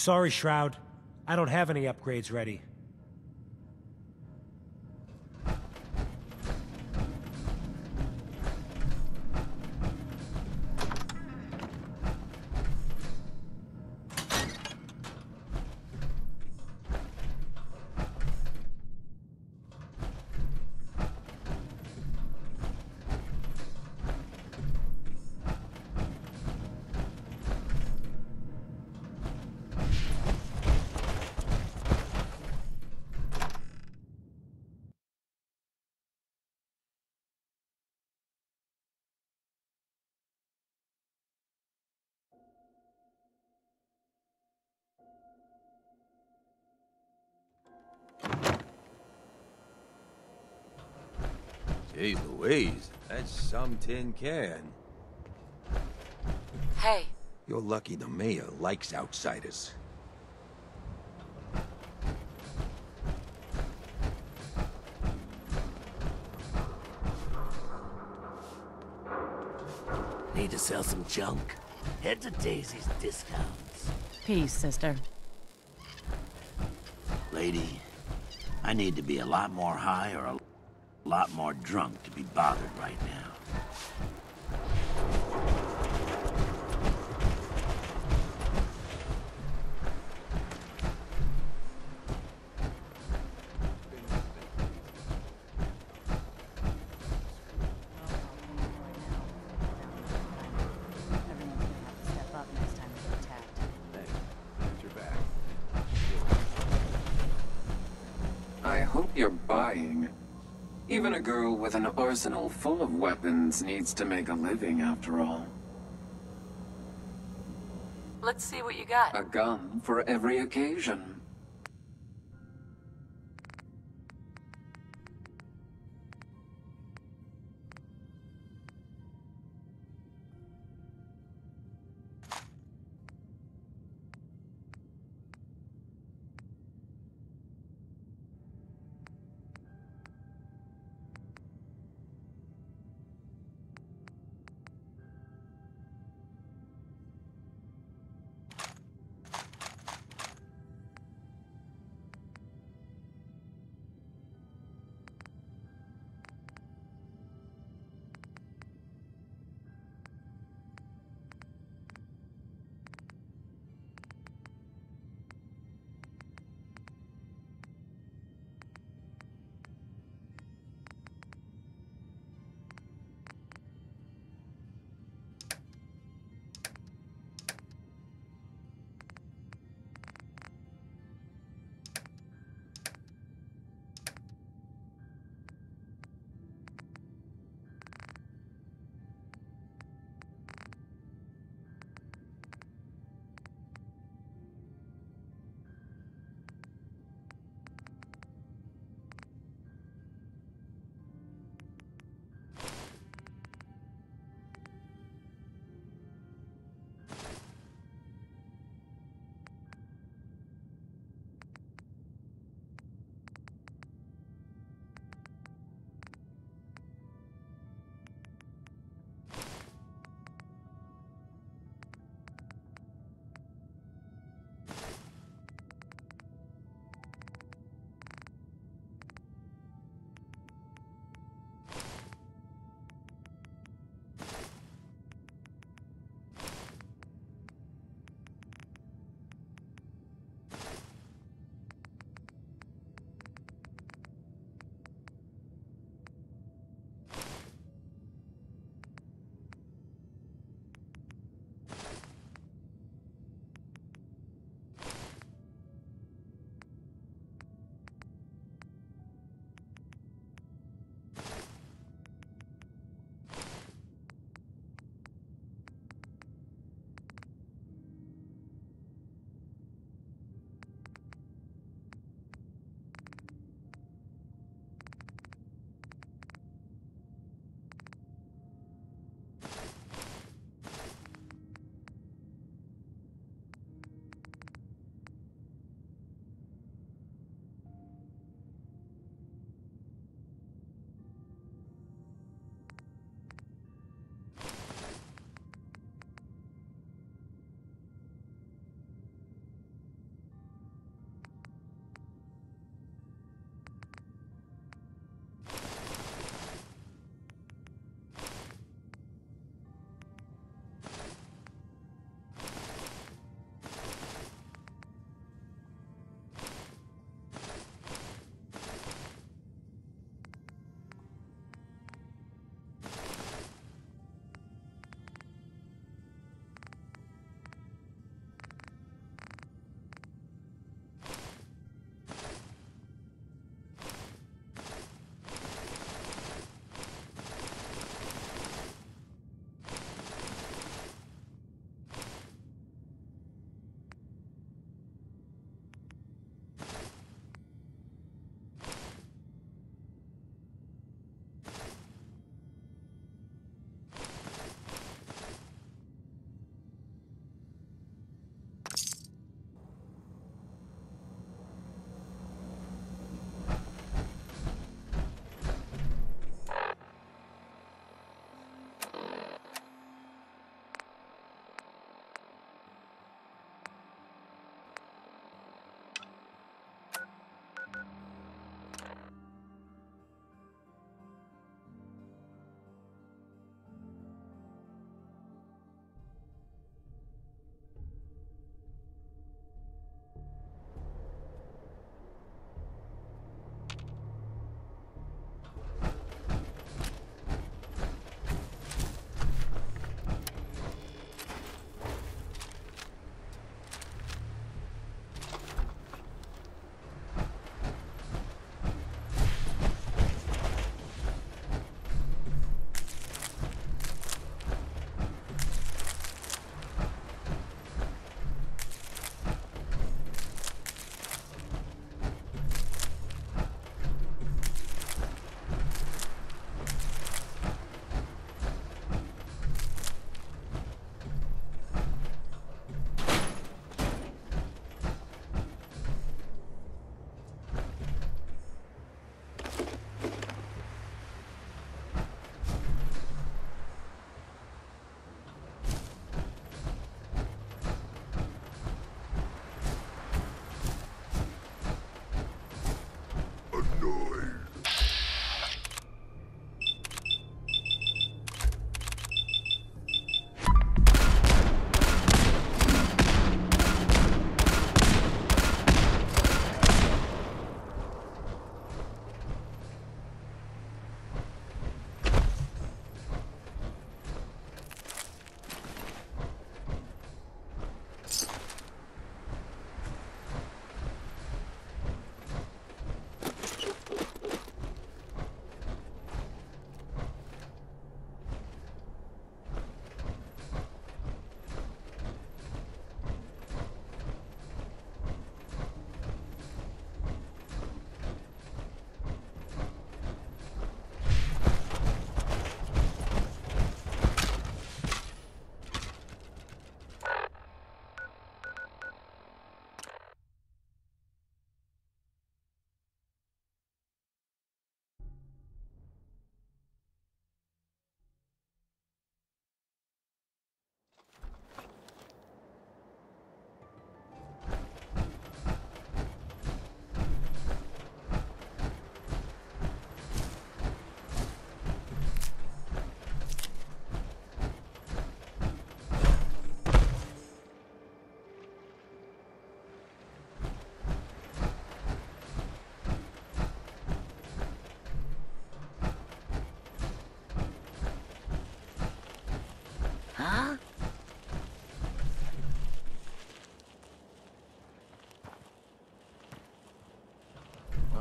Sorry, Shroud. I don't have any upgrades ready. Hey, Louise, that's some tin can. Hey, You're lucky the mayor likes outsiders. Need to sell some junk? Head to Daisy's Discounts. Peace, sister. Lady, I need to be a lot more high or a lot more drunk to be bothered right now. Arsenal full of weapons needs to make a living after all. let's see what you got. A gun for every occasion.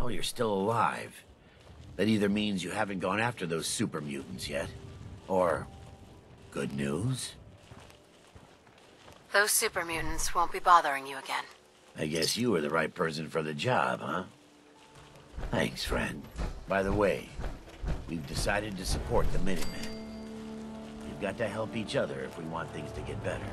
You're still alive. That either means you haven't gone after those super mutants yet, or good news. Those super mutants won't be bothering you again. I guess you were the right person for the job, huh? Thanks, friend. By the way, we've decided to support the Minutemen. We've got to help each other if we want things to get better.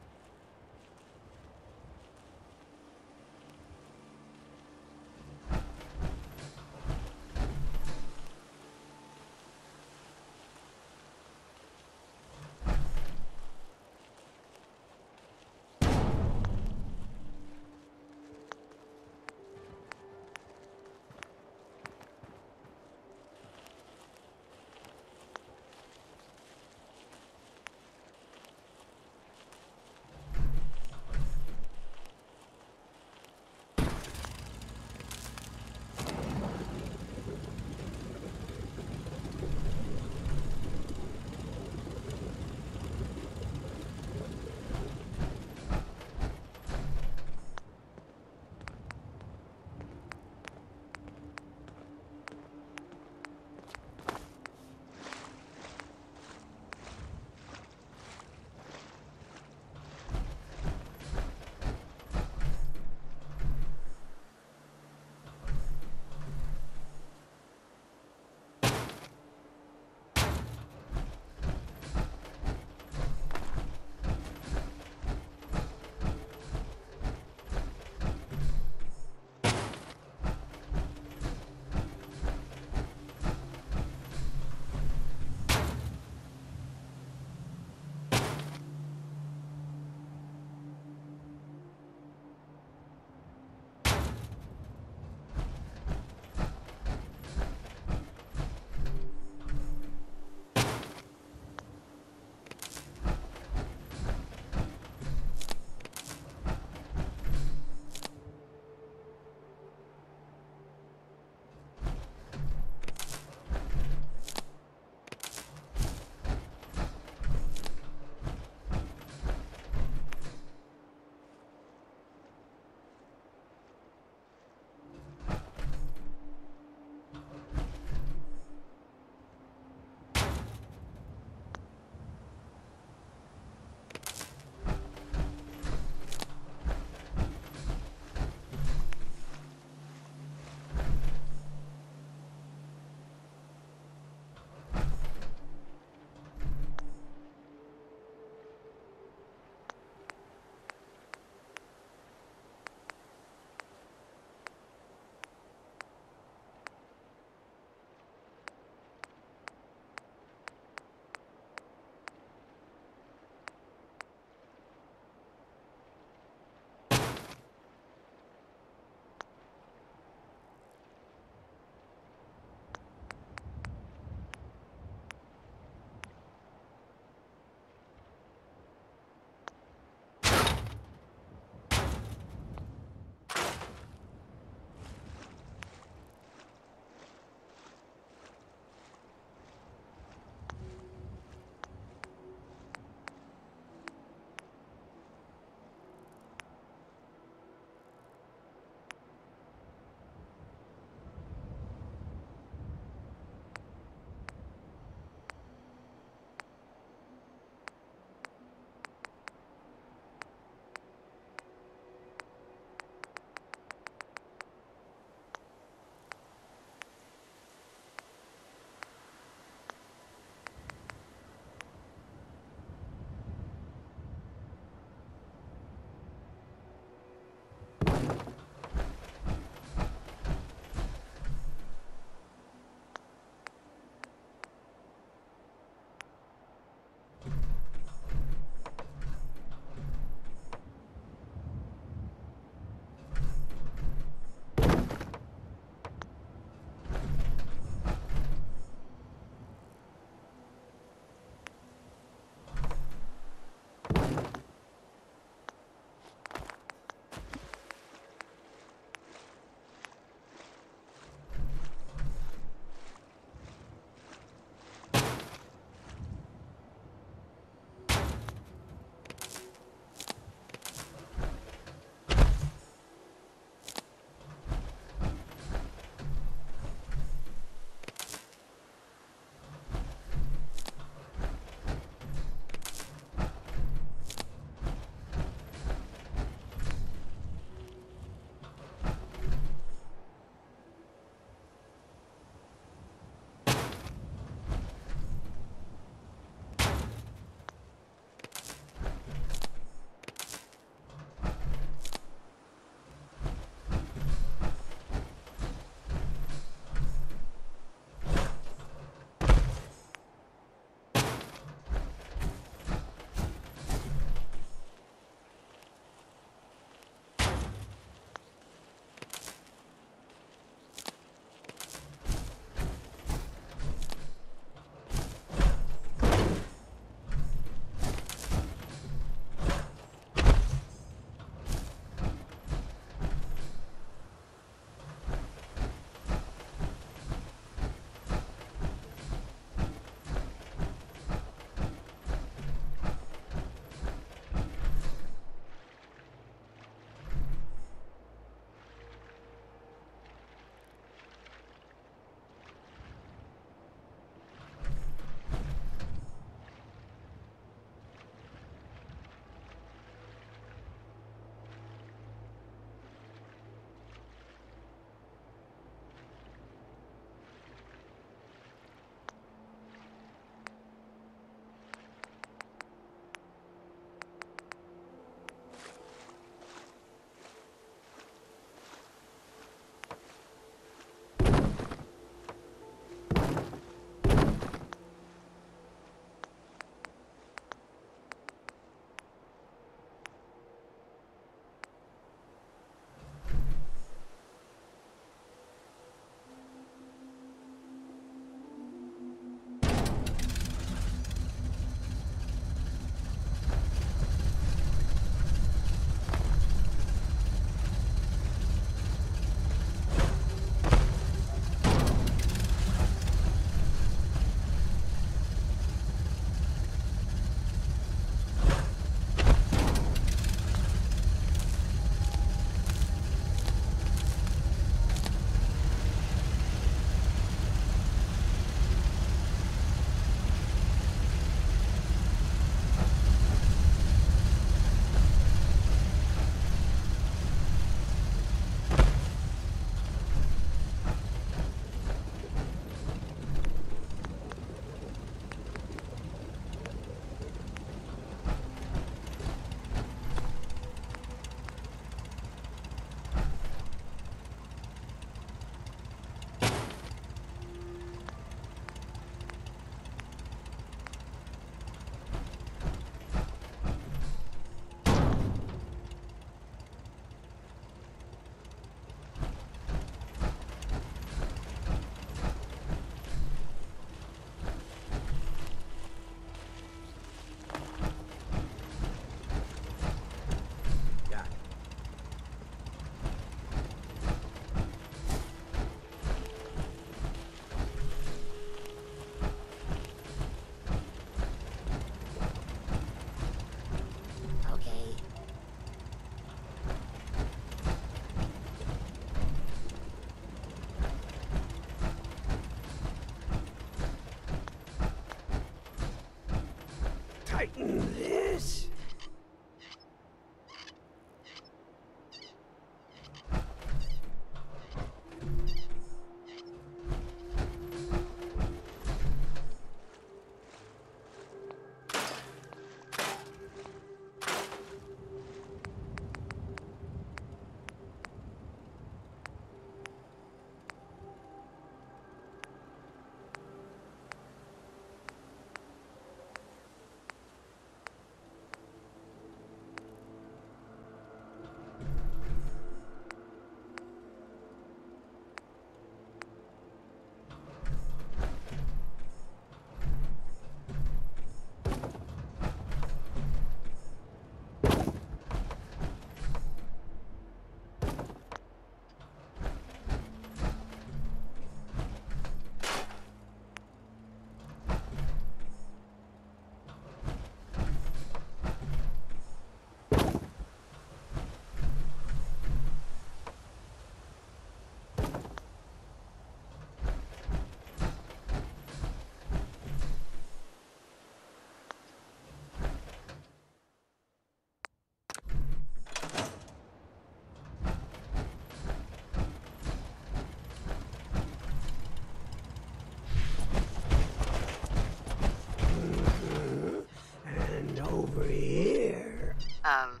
Um.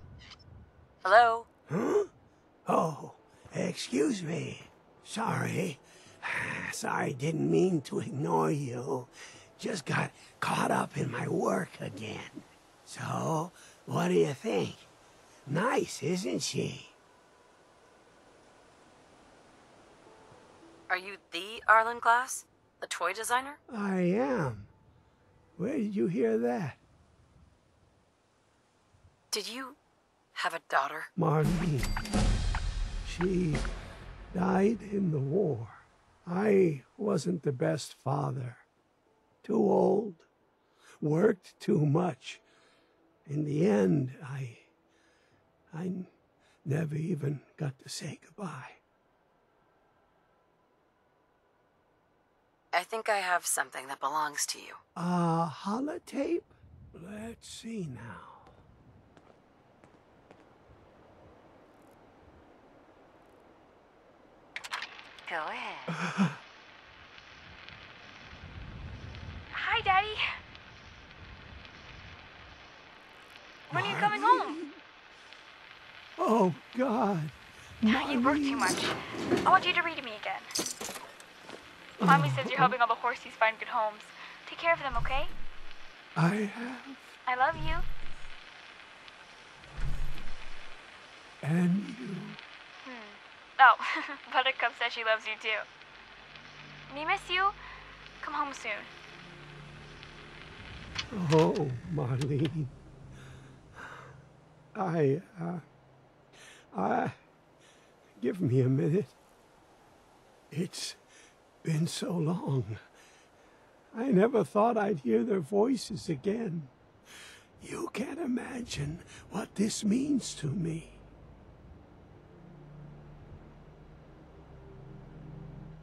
Hello? Huh? Oh, excuse me. Sorry. Sorry, didn't mean to ignore you. Just got caught up in my work again. So, what do you think? Nice, isn't she? Are you the Arlen Glass? The toy designer? I am. Where did you hear that? Did you have a daughter? Marlene. She died in the war. I wasn't the best father. Too old. Worked too much. In the end, I... I never even got to say goodbye. I think I have something that belongs to you. A holotape? Let's see now. Go ahead. Hi, Daddy. When are you coming home? Oh, God. You work too much. I want you to read to me again. Mommy says you're oh. helping all the horsies find good homes. Take care of them, okay? I have. I love you. And. Oh, Buttercup says she loves you too. Me miss you. Come home soon. Oh, Marlene. I, uh, I, give me a minute. It's been so long. I never thought I'd hear their voices again. You can't imagine what this means to me.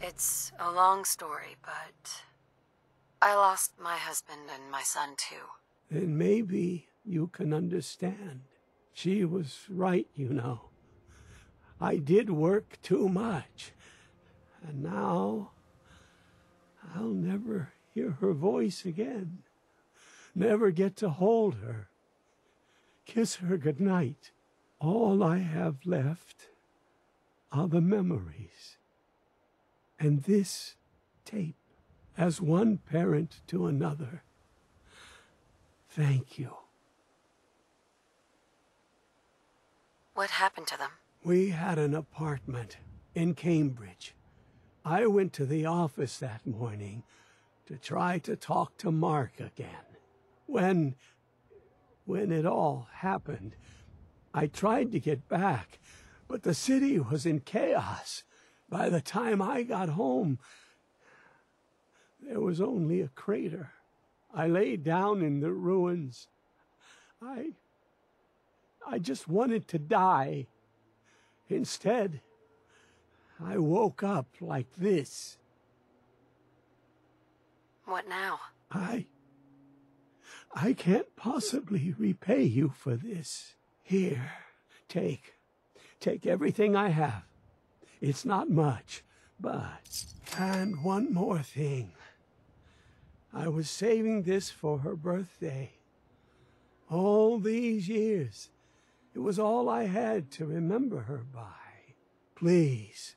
It's a long story, but I lost my husband and my son too. Then maybe you can understand. She was right, you know. I did work too much. And now I'll never hear her voice again. Never get to hold her. Kiss her goodnight. All I have left are the memories. And this tape, as one parent to another. Thank you. What happened to them? We had an apartment in Cambridge. I went to the office that morning to try to talk to Mark again. When. when it all happened, I tried to get back, but the city was in chaos. By the time I got home, there was only a crater. I lay down in the ruins. I. I just wanted to die. Instead, I woke up like this. What now? I. I can't possibly repay you for this. Here, take. Take everything I have. It's not much, but. And one more thing. I was saving this for her birthday. All these years, it was all I had to remember her by. Please,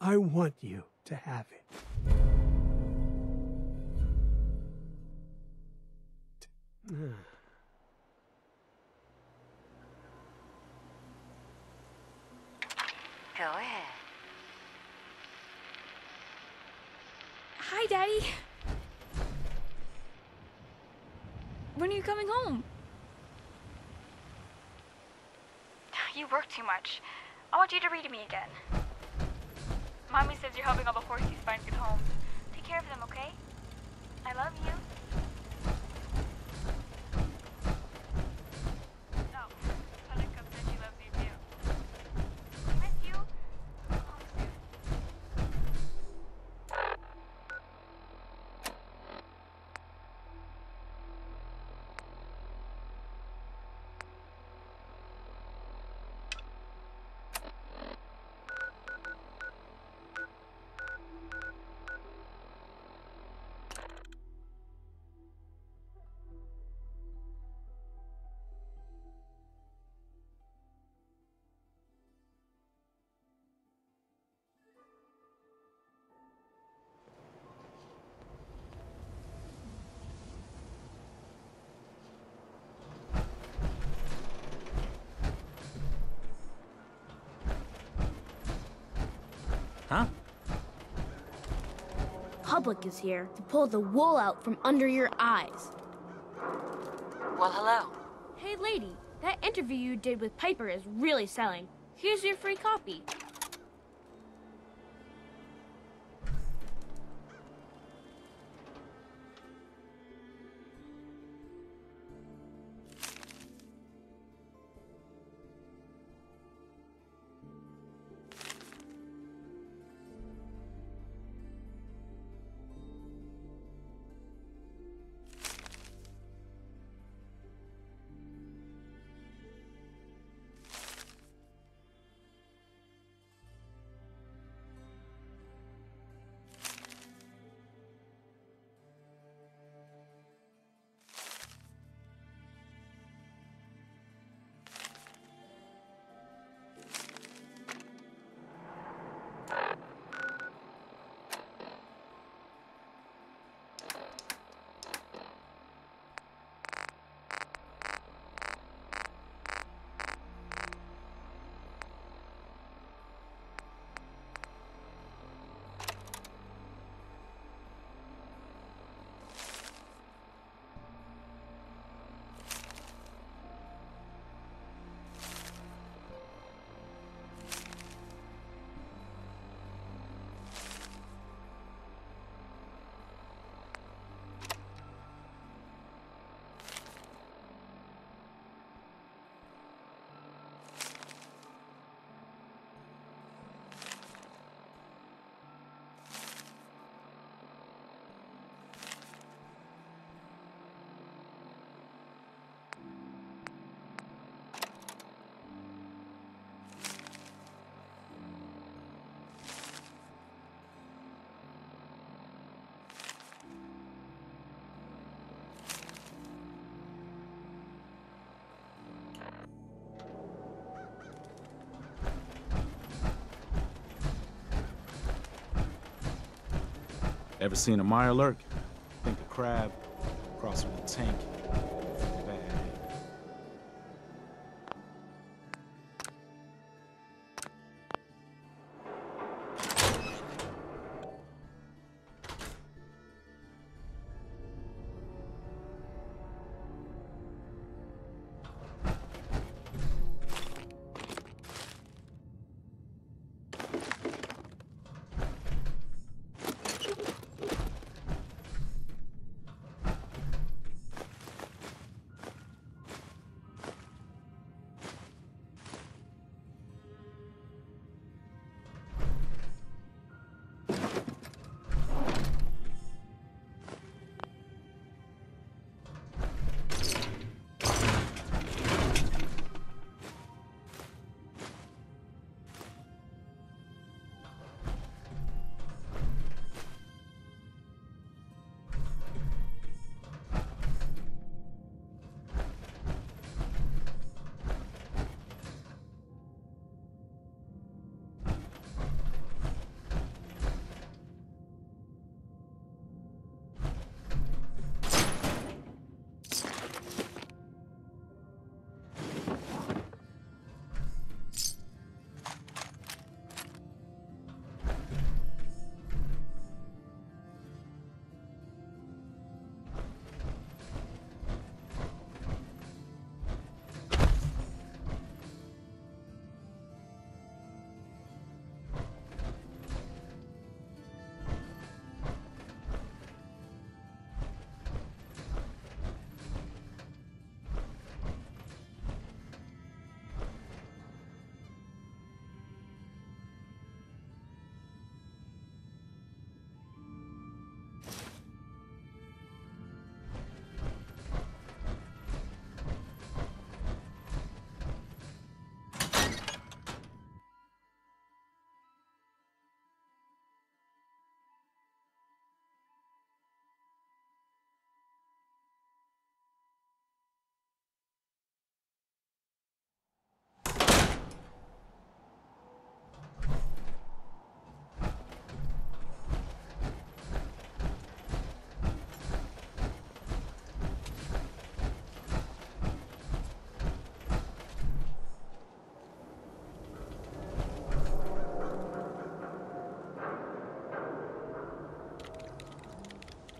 I want you to have it. Ah. Go ahead. Hi, Daddy. When are you coming home? You work too much. I want you to read to me again. Mommy says you're helping all the horses find good homes. Take care of them, okay? I love you. Huh? Public is here to pull the wool out from under your eyes. Well, hello. Hey, lady, that interview you did with Piper is really selling. Here's your free copy. Ever seen a Mirelurk? Think a crab, cross a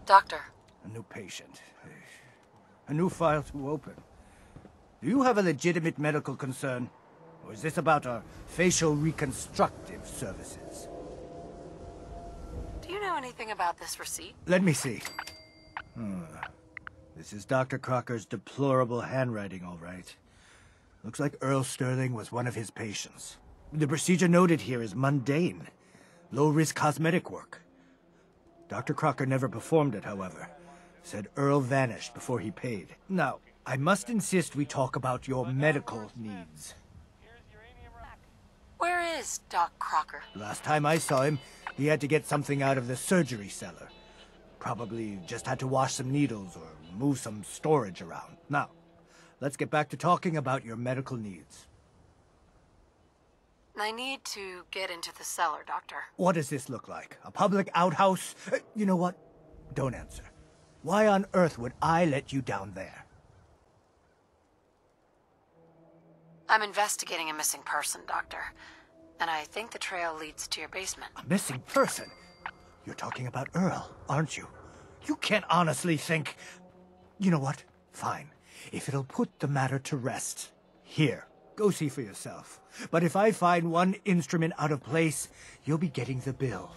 Doctor, A new patient. A new file to open. Do you have a legitimate medical concern? Or is this about our facial reconstructive services? do you know anything about this receipt? Let me see. Hmm. This is Dr. Crocker's deplorable handwriting, all right. Looks like Earl Sterling was one of his patients. The procedure noted here is mundane. Low-risk cosmetic work. Dr. Crocker never performed it, however. Said Earl vanished before he paid. Now, I must insist we talk about your medical needs. Where is Doc Crocker? Last time I saw him, he had to get something out of the surgery cellar. Probably just had to wash some needles or move some storage around. Now, let's get back to talking about your medical needs. I need to get into the cellar, Doctor. What does this look like? A public outhouse? Uh, You know what? Don't answer. Why on earth would I let you down there? I'm investigating a missing person, Doctor. And I think the trail leads to your basement. A missing person? You're talking about Earl, aren't you? You can't honestly think... You know what? Fine. If it'll put the matter to rest. Here, go see for yourself. But if I find one instrument out of place, you'll be getting the bill.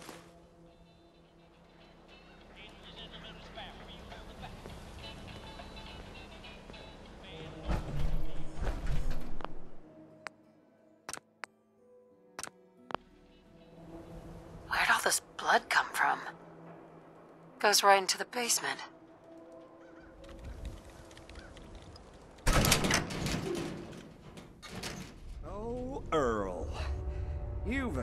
Where'd all this blood come from? Goes right into the basement. Oh, Earl. You've.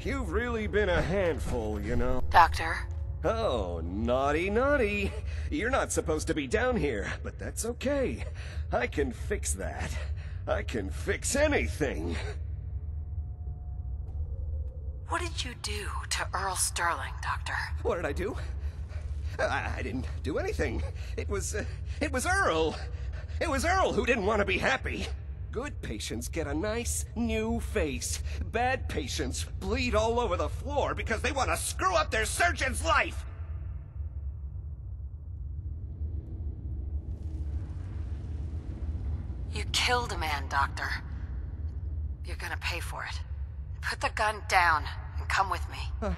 You've really been a handful, you know. Doctor, Oh, naughty, naughty. You're not supposed to be down here, but that's okay. I can fix that. I can fix anything. what did you do to Earl Sterling, Doctor? What did I do? I, I didn't do anything. It was. Uh, it was Earl. It was Earl who didn't want to be happy. Good patients get a nice new face. Bad patients bleed all over the floor because they want to screw up their surgeon's life. You killed a man, Doctor. You're gonna pay for it. Put the gun down and come with me.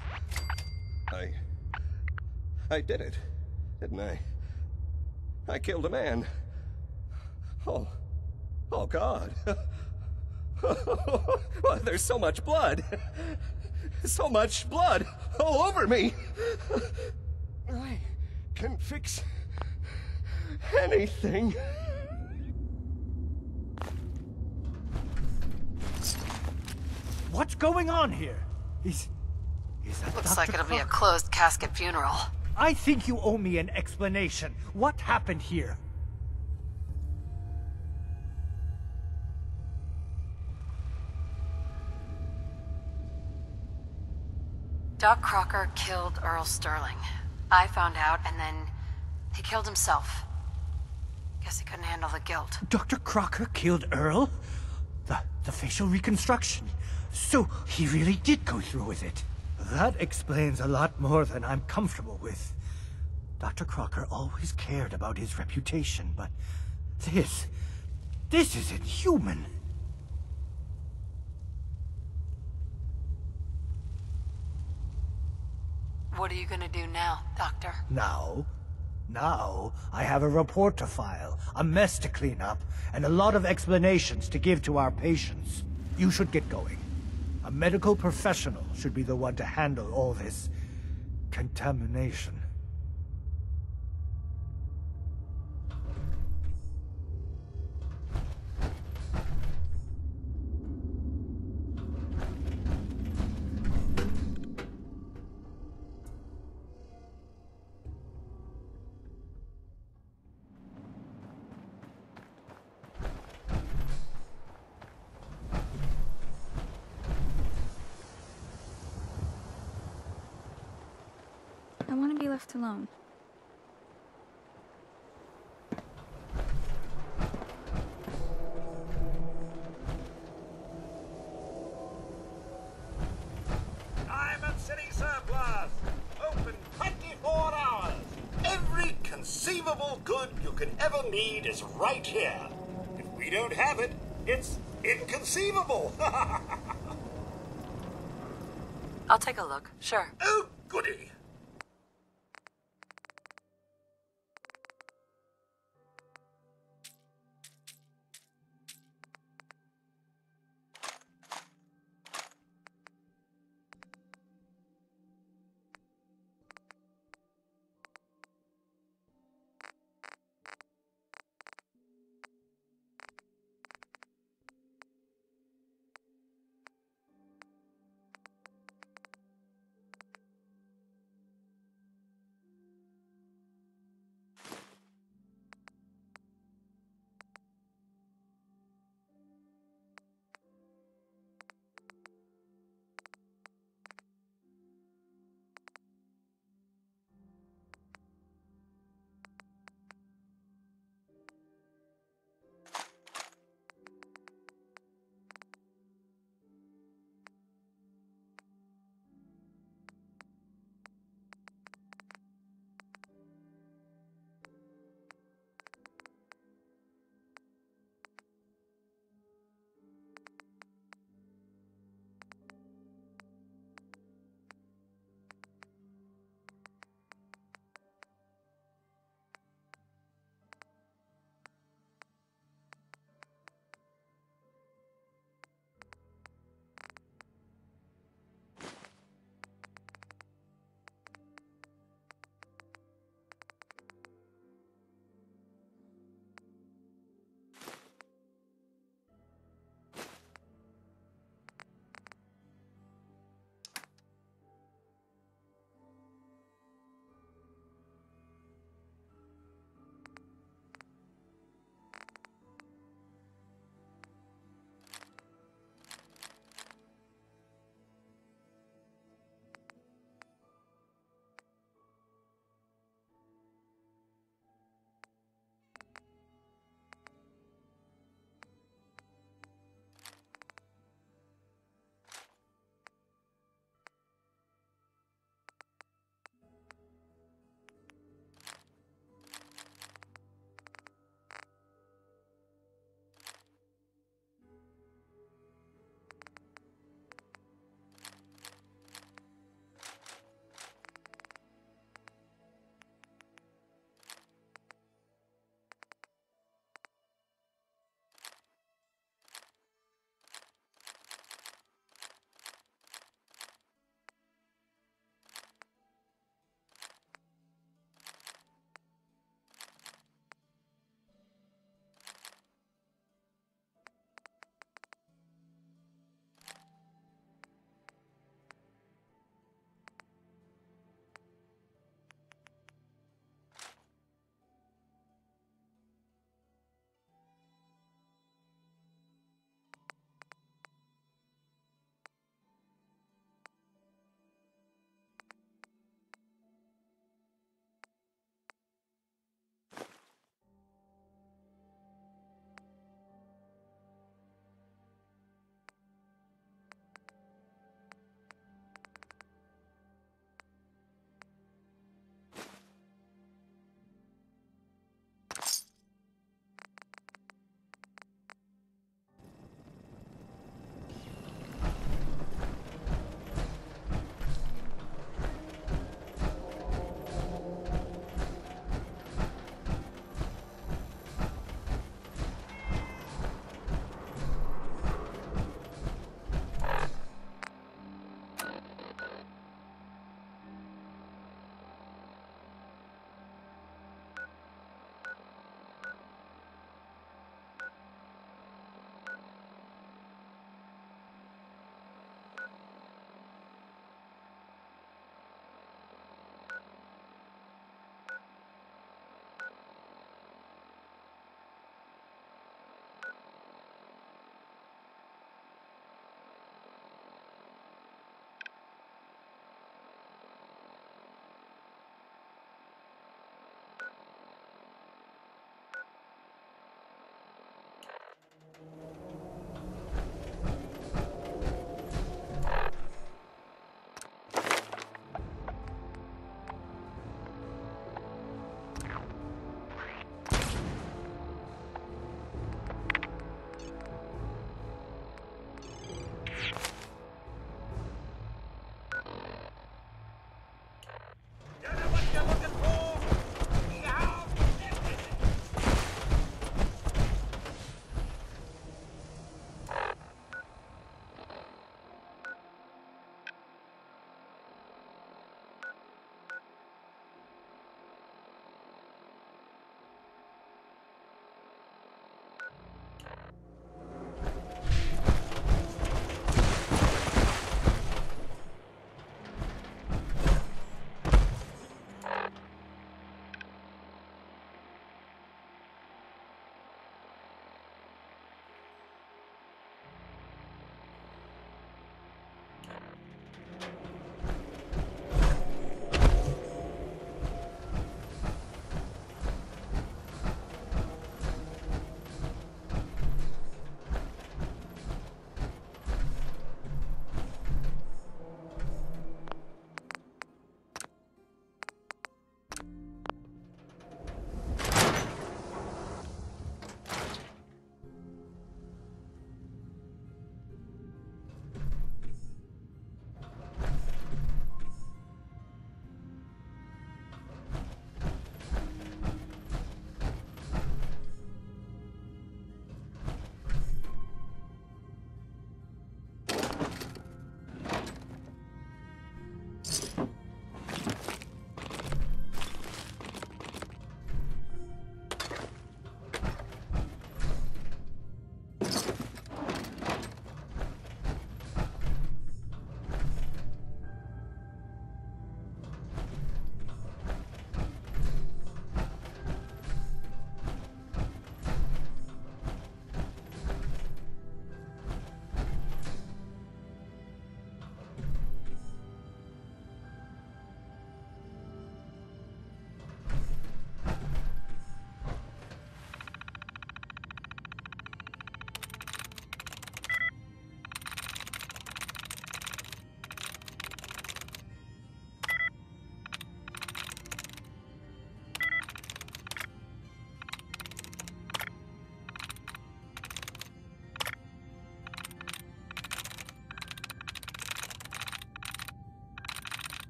I. I did it, didn't I? I killed a man. Oh. Oh, God. well, there's so much blood. So much blood all over me. I can fix anything. What's going on here? Is... Is that Looks Dr. like it'll be a closed casket funeral. I think you owe me an explanation. What happened here? Doc Crocker killed Earl Sterling. I found out, and then he killed himself. Guess he couldn't handle the guilt. Dr. Crocker killed Earl? The, the facial reconstruction. So he really did go through with it. That explains a lot more than I'm comfortable with. Dr. Crocker always cared about his reputation, but this... This is inhuman. What are you gonna do now, Doctor? Now, now, I have a report to file, a mess to clean up, and a lot of explanations to give to our patients. You should get going. A medical professional should be the one to handle all this contamination. Sure. oh,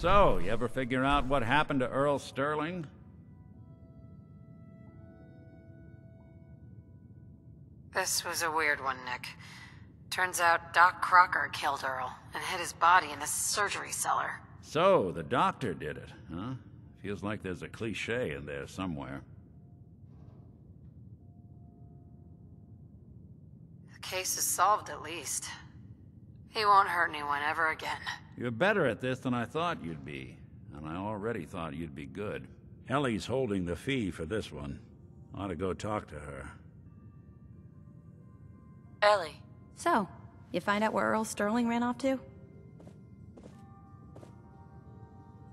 So, you ever figure out what happened to Earl Sterling? This was a weird one, Nick. Turns out Doc Crocker killed Earl and hid his body in the surgery cellar. So, the doctor did it, huh? Feels like there's a cliche in there somewhere. The case is solved at least. He won't hurt anyone ever again. You're better at this than I thought you'd be, and I already thought you'd be good. Ellie's holding the fee for this one. Ought to go talk to her. Ellie. So, you find out where Earl Sterling ran off to?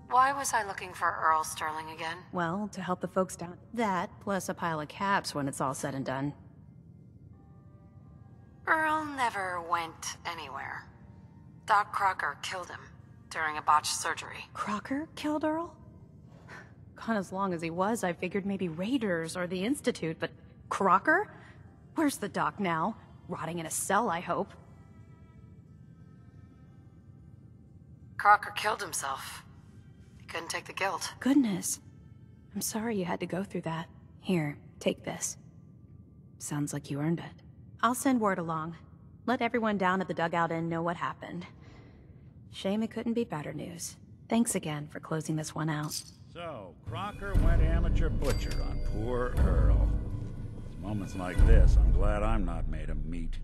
Why was I looking for Earl Sterling again? Well, to help the folks down. That, plus a pile of caps when it's all said and done. Earl never went anywhere. Doc Crocker killed him during a botched surgery. Crocker killed Earl? Gone as long as he was, I figured maybe Raiders or the Institute, but Crocker? Where's the doc now? Rotting in a cell, I hope. Crocker killed himself. He couldn't take the guilt. Goodness. I'm sorry you had to go through that. Here, take this. Sounds like you earned it. I'll send word along. Let everyone down at the dugout inn know what happened. Shame it couldn't be better news. Thanks again for closing this one out. So, Crocker went amateur butcher on poor Earl. Moments like this, I'm glad I'm not made of meat.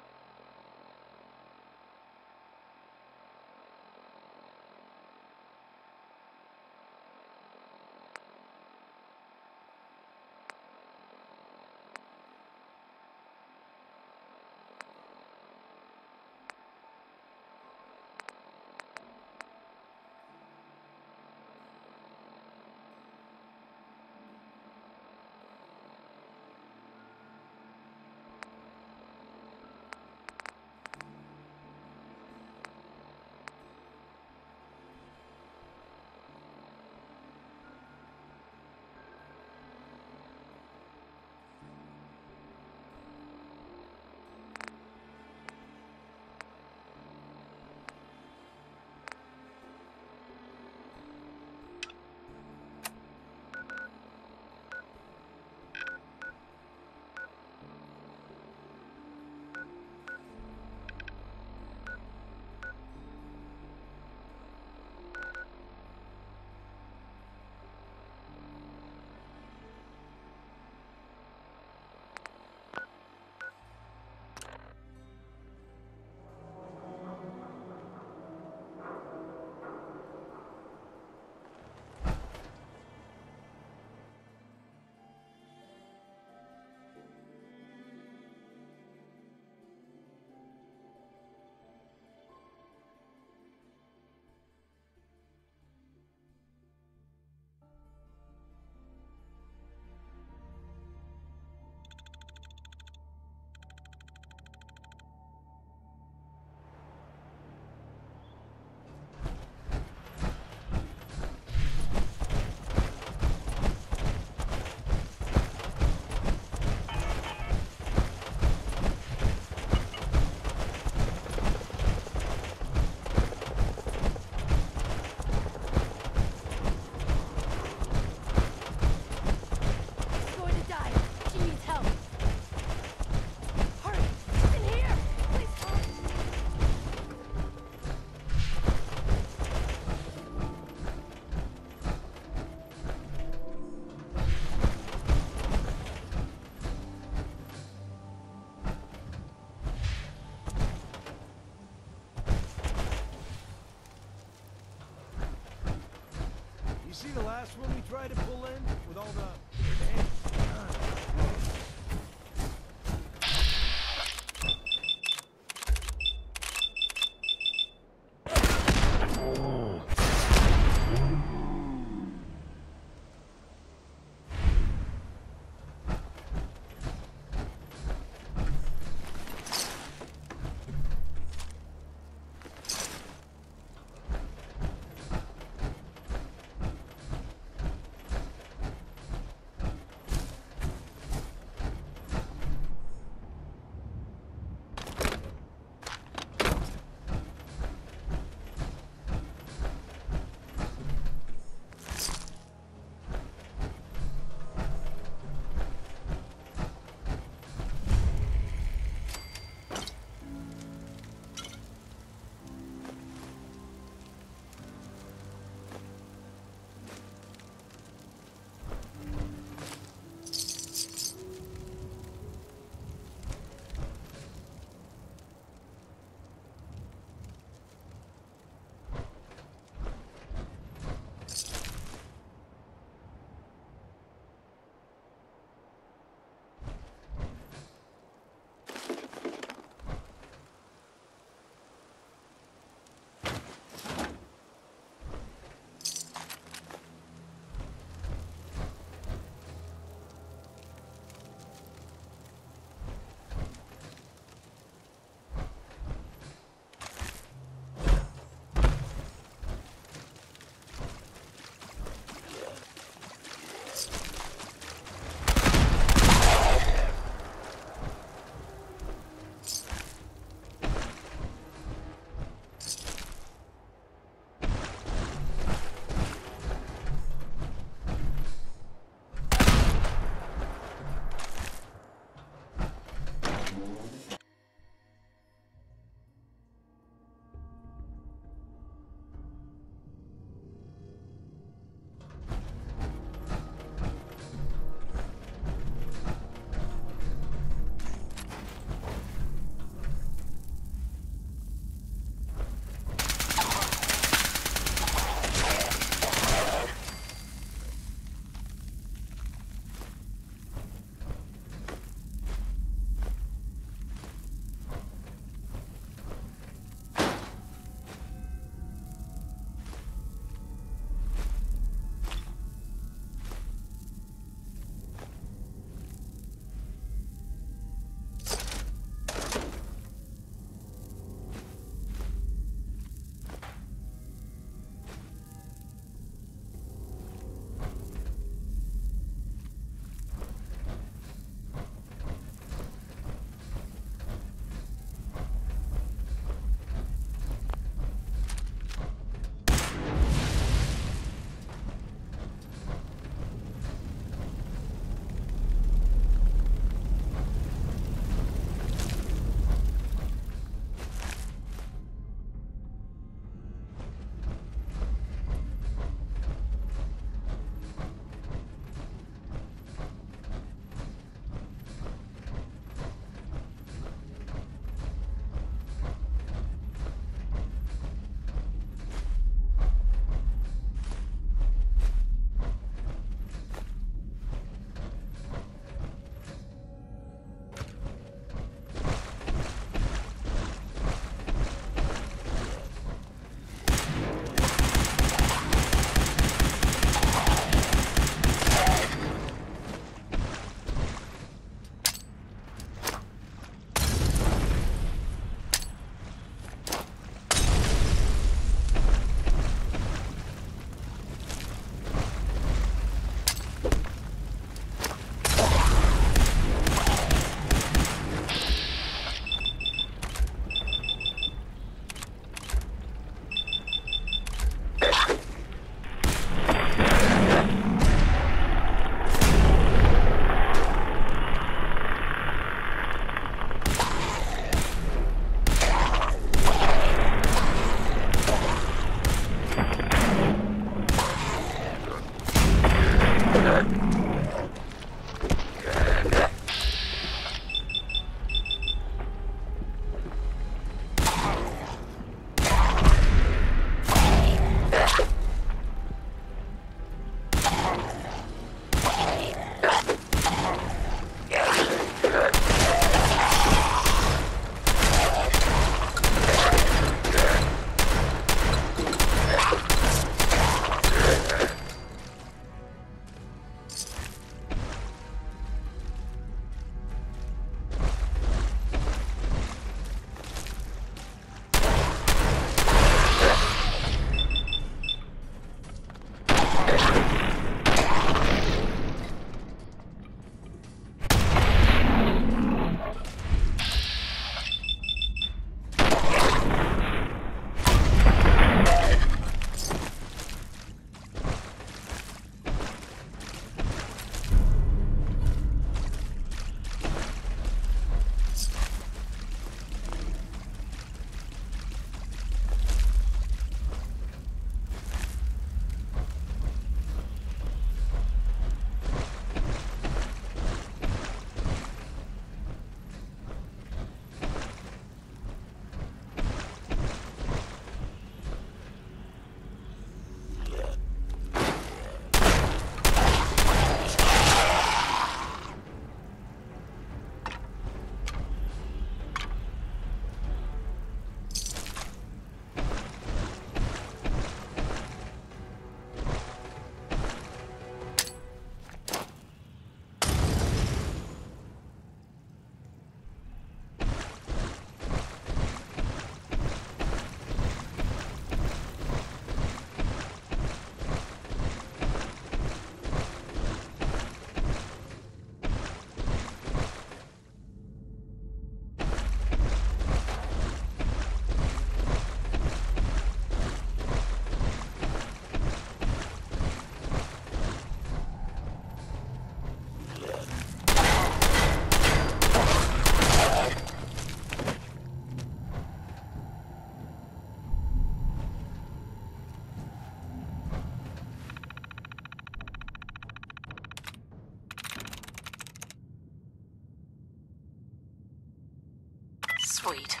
Sweet.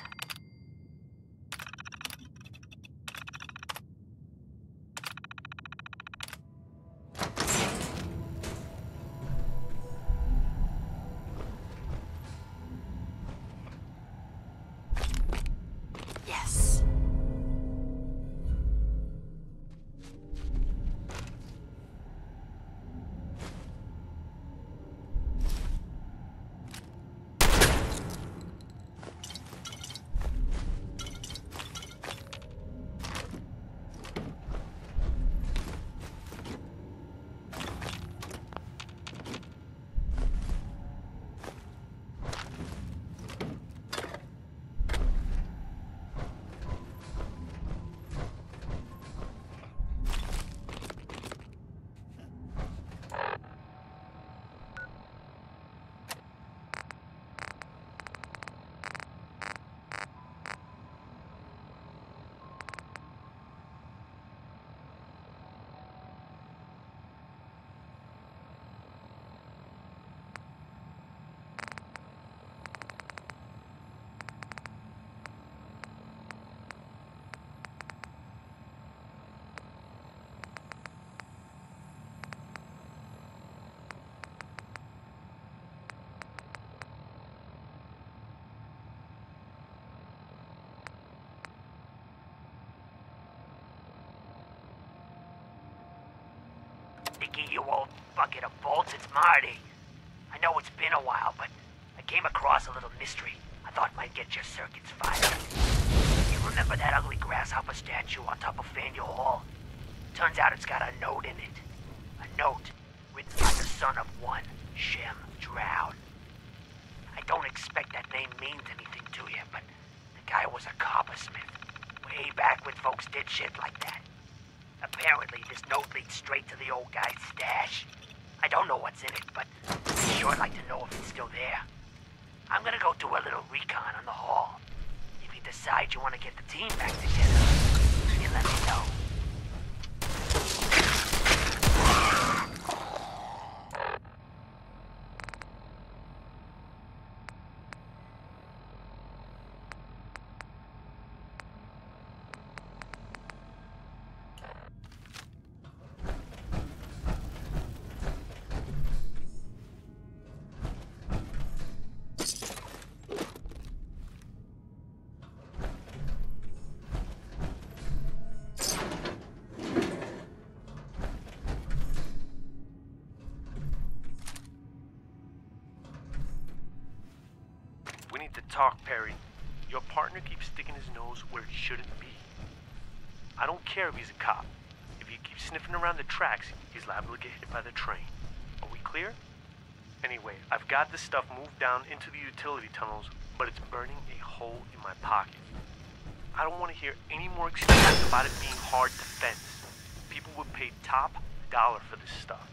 You old bucket of bolts, it's Marty. I know it's been a while, but I came across a little mystery I thought might get your circuits fired. You remember that ugly grasshopper statue on top of Faneuil Hall? Turns out it's got a note in it. A note written by the son of one, Shem Drowne. I don't expect that name means anything to you, but the guy was a coppersmith. Way back when folks did shit like that. Apparently, this note leads straight to the old guy's stash. I don't know what's in it, but I'd sure like to know if it's still there. I'm gonna go do a little recon on the hall. If you decide you want to get the team back together, talk, Perry. Your partner keeps sticking his nose where it shouldn't be. I don't care if he's a cop. If he keeps sniffing around the tracks, he's liable to get hit by the train. Are we clear? Anyway, I've got this stuff moved down into the utility tunnels, but it's burning a hole in my pocket. I don't want to hear any more excuses about it being hard to fence. People would pay top dollar for this stuff.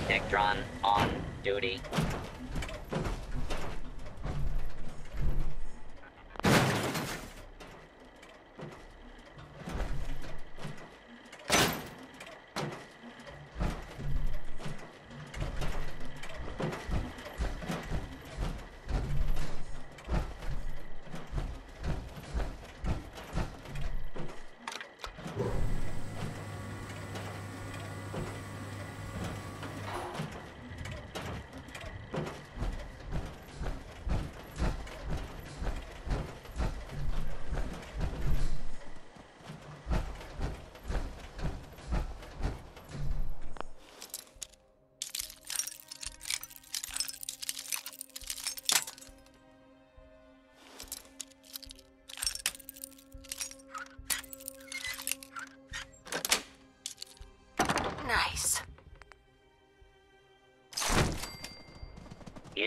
Dectron on duty.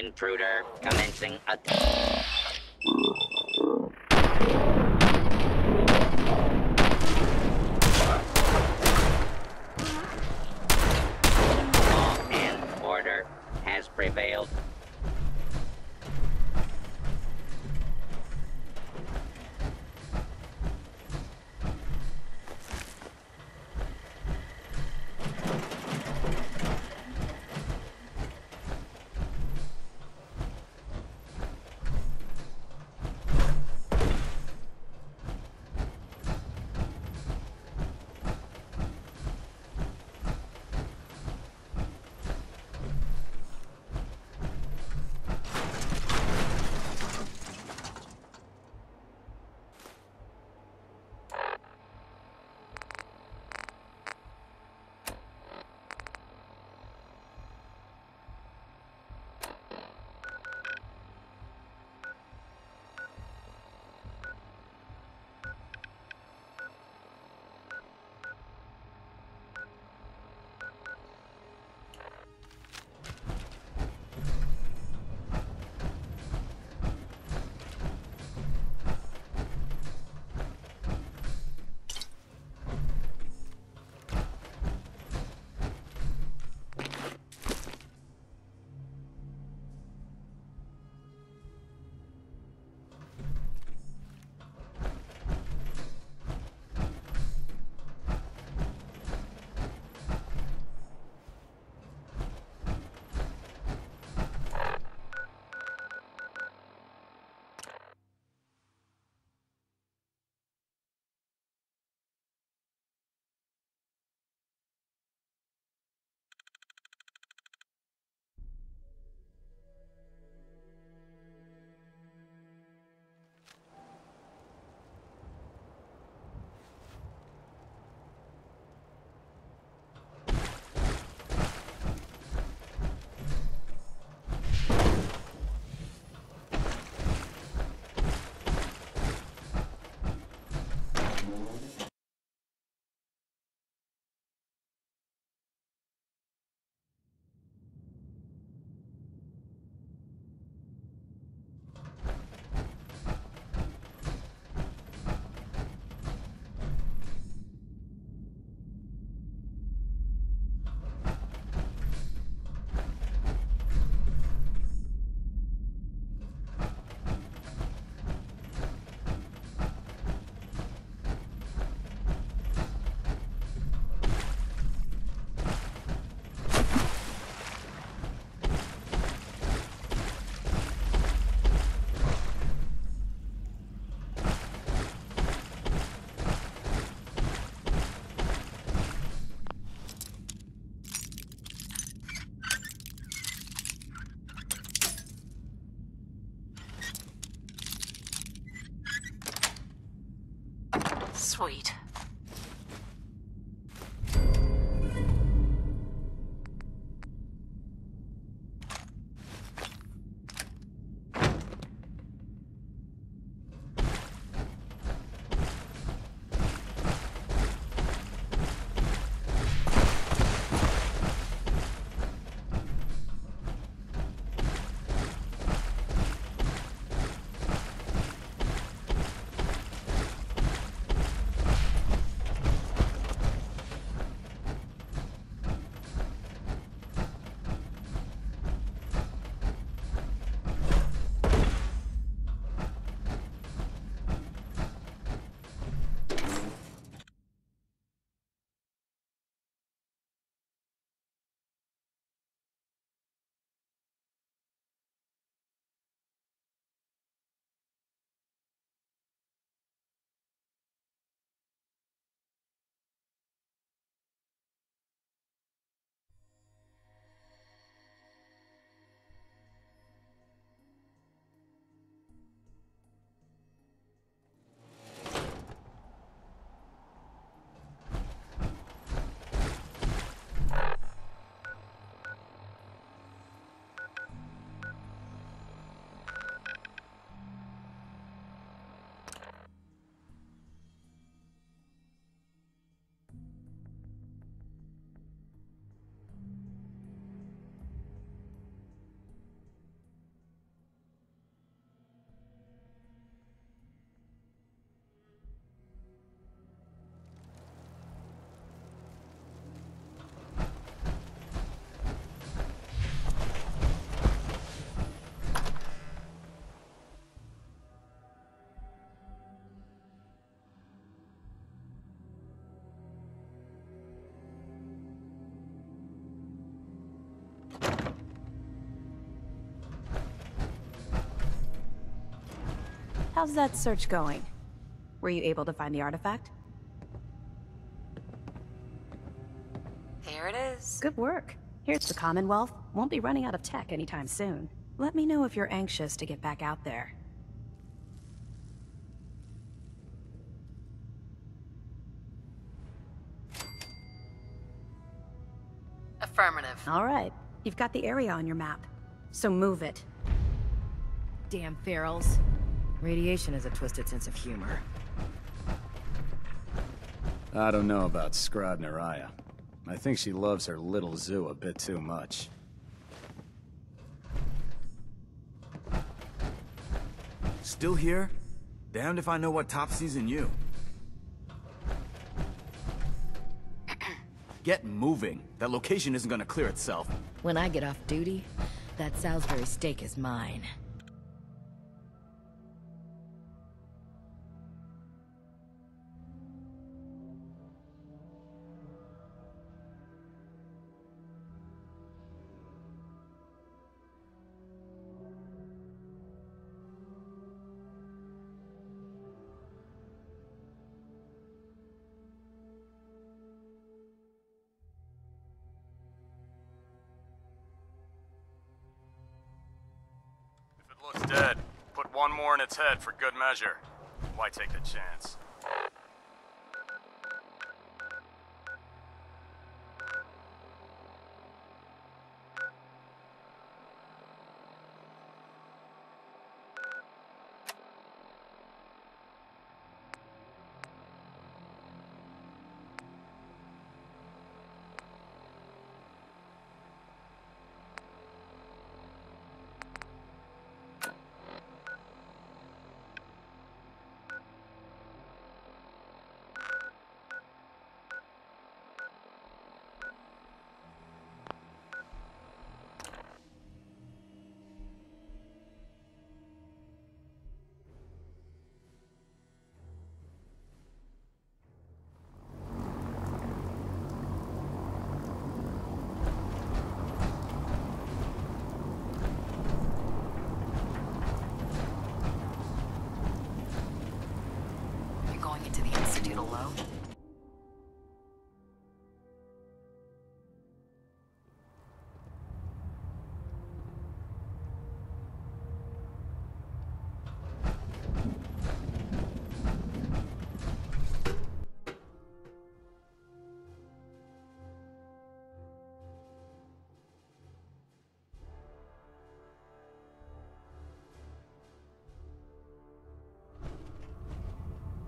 Intruder commencing attack. Sweet. How's that search going? Were you able to find the artifact? Here it is. Good work. Here's the Commonwealth. Won't be running out of tech anytime soon. Let me know if you're anxious to get back out there. Affirmative. All right. You've got the area on your map. So move it. Damn ferals. Radiation has a twisted sense of humor. I don't know about Scribe Neriah. I think she loves her little zoo a bit too much. Still here? Damned if I know what topsy's in you. Get moving. That location isn't gonna clear itself. When I get off duty, that Salisbury steak is mine. Head for good measure. Why take the chance?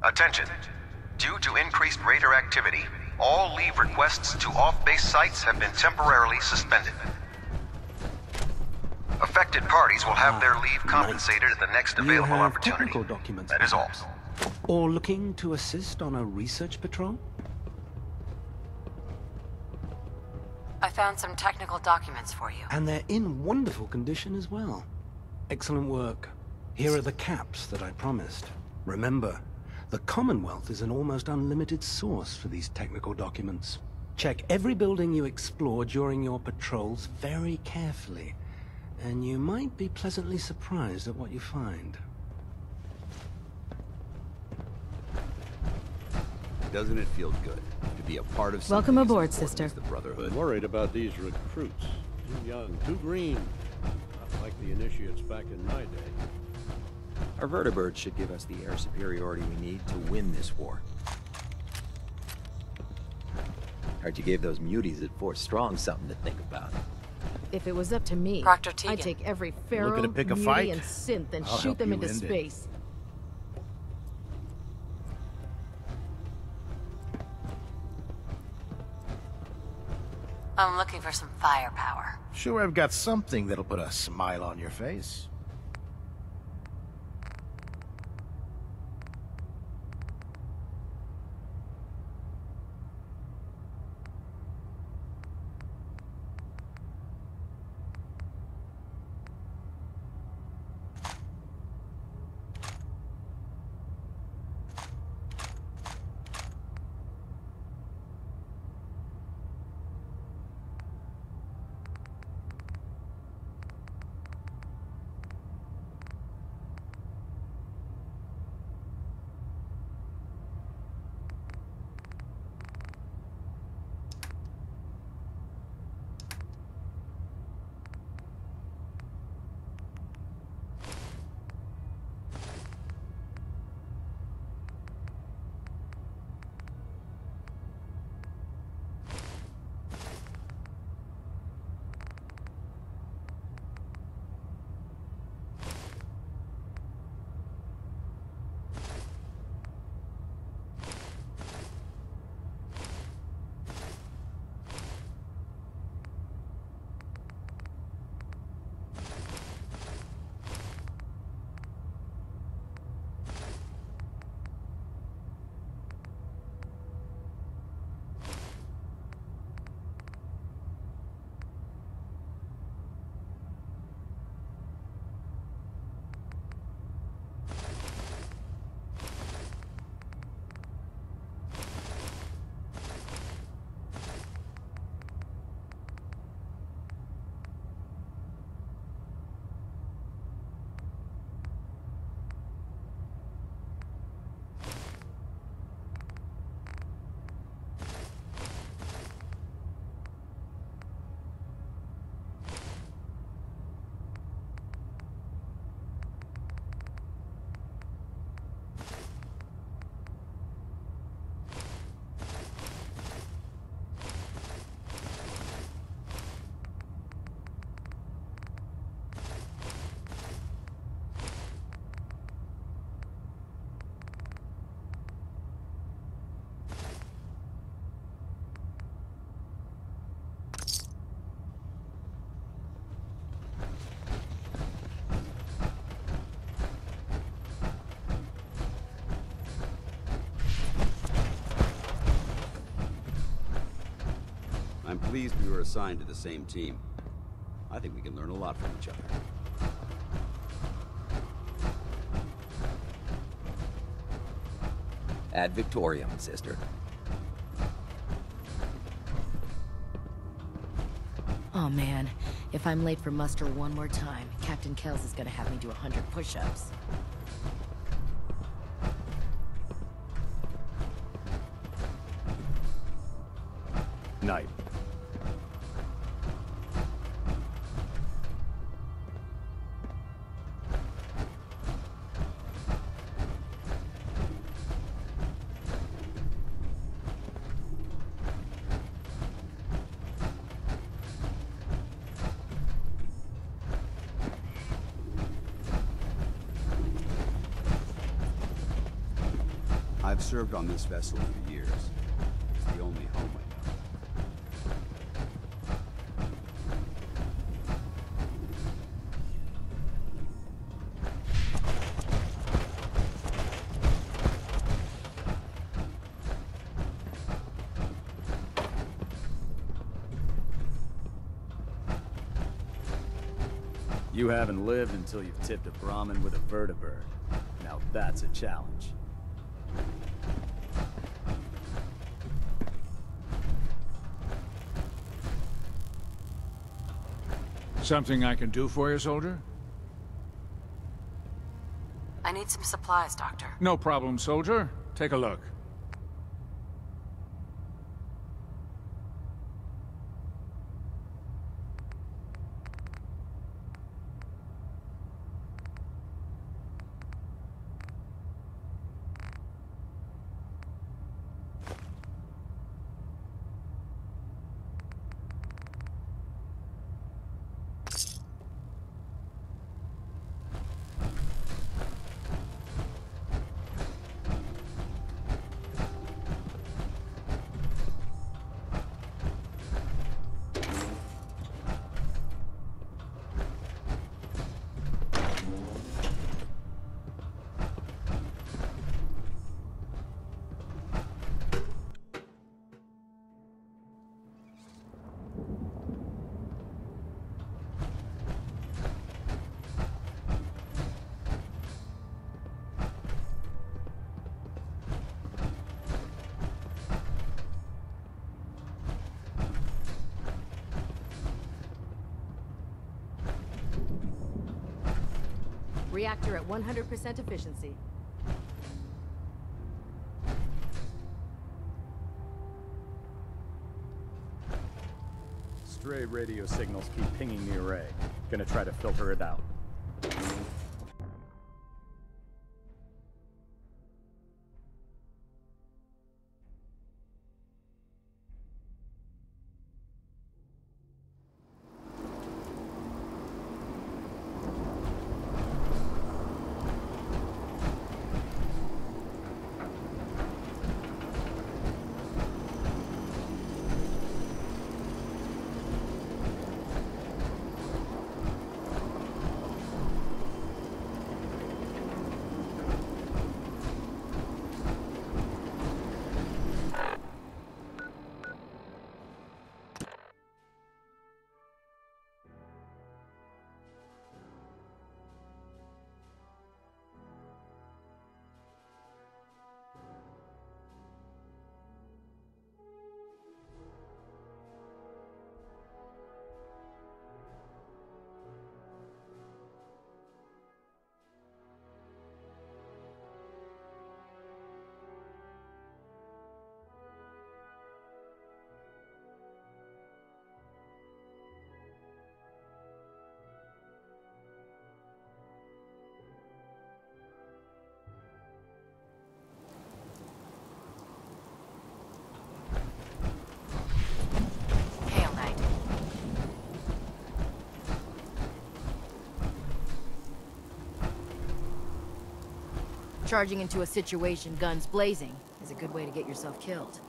Attention. Due to increased raider activity, all leave requests to off-base sites have been temporarily suspended. Affected parties will have their leave ah, compensated at the next available opportunity. technical documents, That is all. perhaps? Or looking to assist on a research patrol? I found some technical documents for you. And they're in wonderful condition as well. Excellent work. Here are the caps that I promised. Remember, the Commonwealth is an almost unlimited source for these technical documents. Check every building you explore during your patrols very carefully, and you might be pleasantly surprised at what you find. Doesn't it feel good to be a part of Welcome something as aboard, sister. as The Brotherhood. Worried about these recruits. Too young, too green. Not like the initiates back in my day. Our vertibird should give us the air superiority we need to win this war. Heard you gave those muties at Fort Strong something to think about. If it was up to me, Proctor I'd take every feral, Looking to pick a mutie, fight? and synth and I'll shoot them into end it. space. I'm looking for some firepower. Sure, I've got something that'll put a smile on your face. Pleased we were assigned to the same team. I think we can learn a lot from each other. Ad Victoriam, sister. Oh man, if I'm late for muster one more time, Captain Kells is gonna have me do a hundred push-ups. I've served on this vessel for years. It's the only home I. You haven't lived until you've tipped a Brahmin with a vertibird. Now that's a challenge. Something I can do for you, soldier? I need some supplies, Doctor. No problem, soldier. Take a look. Reactor at 100% efficiency. Stray radio signals keep pinging the array. Gonna try to filter it out. Charging into a situation guns blazing is a good way to get yourself killed.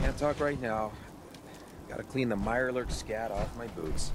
Can't talk right now. Gotta clean the Mirelurk scat off my boots.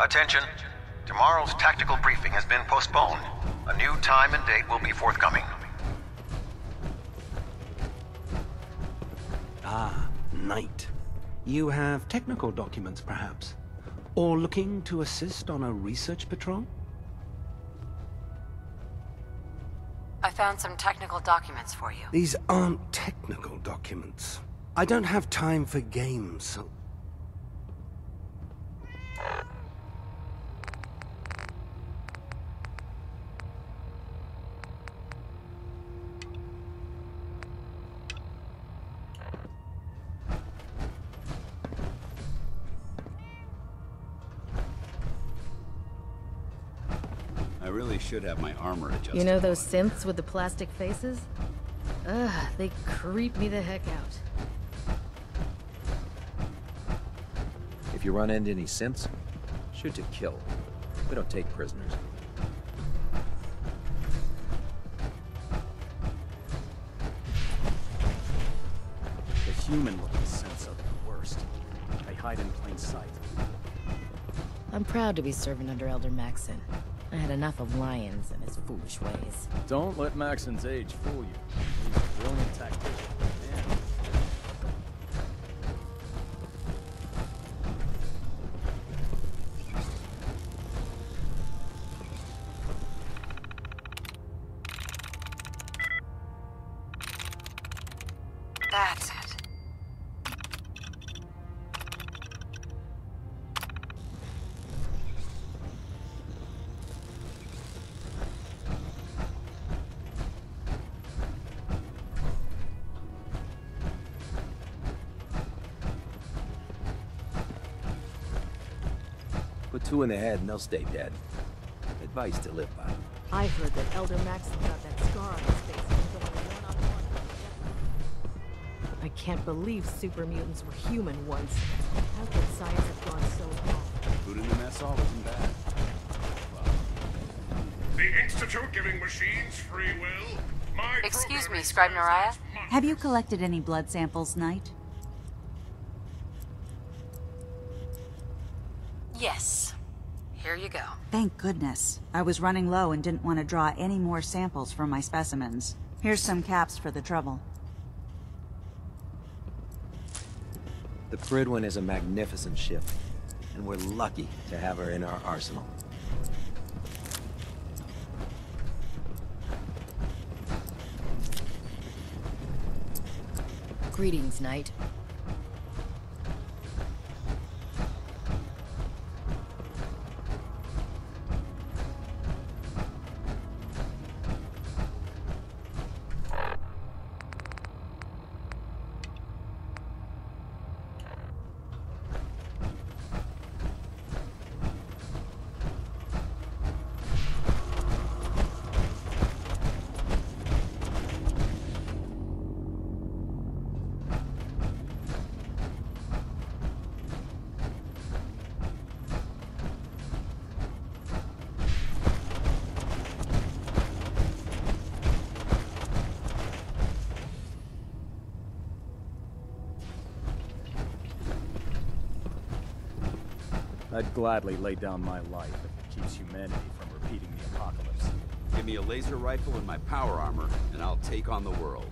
Attention. Tomorrow's tactical briefing has been postponed. A new time and date will be forthcoming. Ah, Knight. You have technical documents, perhaps? Or looking to assist on a research patrol? I found some technical documents for you. These aren't technical documents. I don't have time for games, should have my armor adjusted. You know those synths with the plastic faces? Ugh, they creep me the heck out. If you run into any synths, shoot to kill. We don't take prisoners. The human-looking synths are the worst. They hide in plain sight. I'm proud to be serving under Elder Maxon. I had enough of Lyons and his foolish ways. Don't let Maxon's age fool you. He's a brilliant tactician. Two in the head and they'll stay dead. Advice to live by. I heard that Elder Max got that scar on his face from going one-on-one with I can't believe super mutants were human once. How could science have gone so wrong? Food in the mess hall isn't bad. The Institute giving machines free will? My Excuse me, Scribe Neriah? Have you collected any blood samples, Knight? Yes. Here you go. Thank goodness. I was running low and didn't want to draw any more samples from my specimens. Here's some caps for the trouble. The Prydwen is a magnificent ship, and we're lucky to have her in our arsenal. Greetings, Knight. Gladly lay down my life if it keeps humanity from repeating the apocalypse. Give me a laser rifle and my power armor, and I'll take on the world.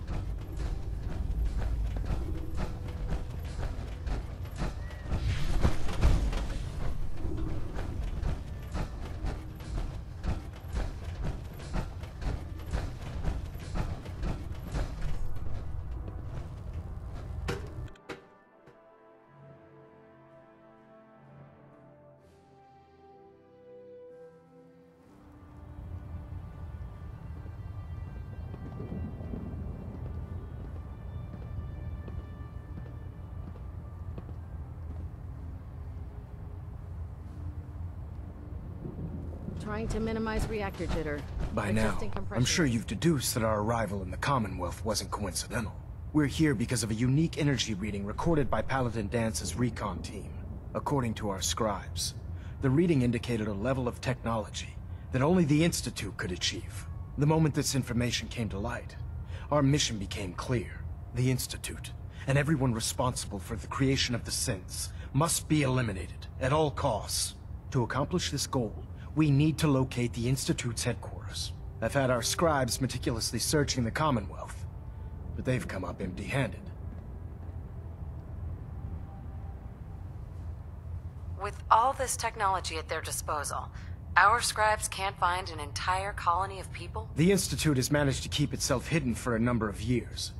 Trying to minimize reactor jitter. By now, I'm sure you've deduced that our arrival in the Commonwealth wasn't coincidental. We're here because of a unique energy reading recorded by Paladin Danse's recon team. According to our scribes, the reading indicated a level of technology that only the Institute could achieve. The moment this information came to light, our mission became clear. The Institute, and everyone responsible for the creation of the synths, must be eliminated at all costs. To accomplish this goal, we need to locate the Institute's headquarters. I've had our scribes meticulously searching the Commonwealth, but they've come up empty-handed. With all this technology at their disposal, our scribes can't find an entire colony of people? The Institute has managed to keep itself hidden for a number of years,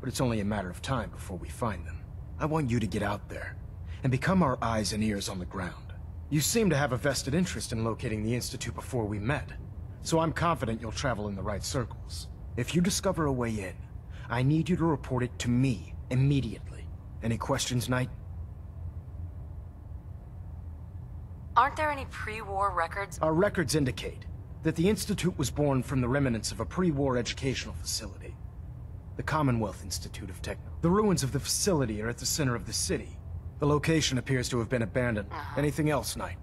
but it's only a matter of time before we find them. I want you to get out there and become our eyes and ears on the ground. You seem to have a vested interest in locating the Institute before we met, so I'm confident you'll travel in the right circles. If you discover a way in, I need you to report it to me immediately. Any questions, Knight? Aren't there any pre-war records? Our records indicate that the Institute was born from the remnants of a pre-war educational facility. The Commonwealth Institute of Techno. The ruins of the facility are at the center of the city. The location appears to have been abandoned. Uh-huh. Anything else, Knight?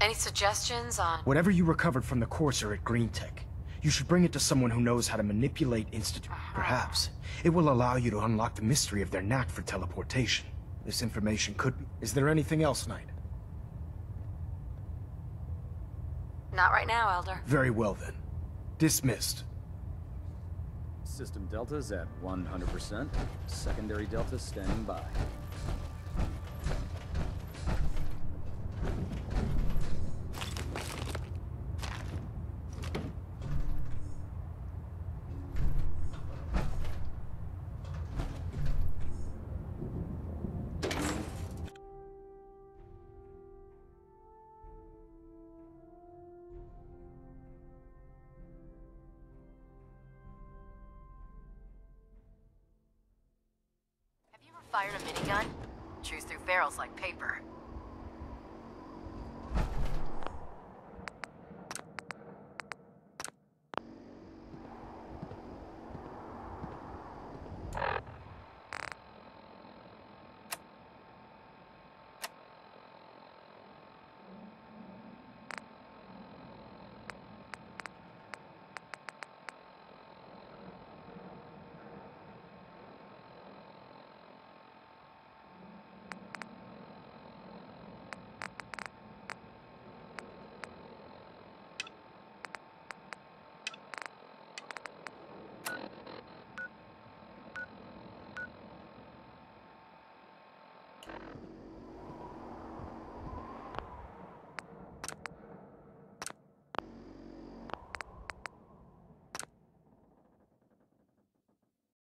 Any suggestions on... Whatever you recovered from the Courser at Green Tech, you should bring it to someone who knows how to manipulate Institute. Uh-huh. Perhaps it will allow you to unlock the mystery of their knack for teleportation. This information could... Be... Is there anything else, Knight? Not right now, Elder. Very well then. Dismissed. System deltas at 100%. Secondary deltas standing by. Barrels like paper.